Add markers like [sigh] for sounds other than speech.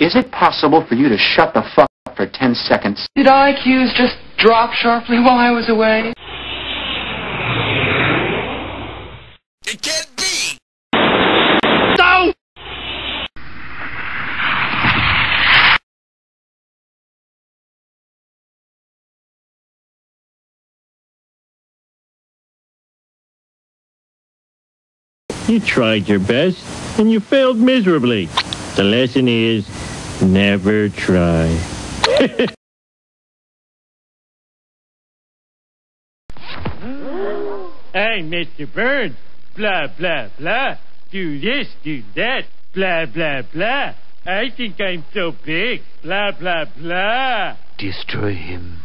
Is it possible for you to shut the fuck up for 10 seconds? Did IQs just drop sharply while I was away? It can't be! No! You tried your best, and you failed miserably. The lesson is, never try. [laughs] hey, Mr. Burns, blah, blah, blah. Do this, do that, blah, blah, blah. I think I'm so big, blah, blah, blah. Destroy him.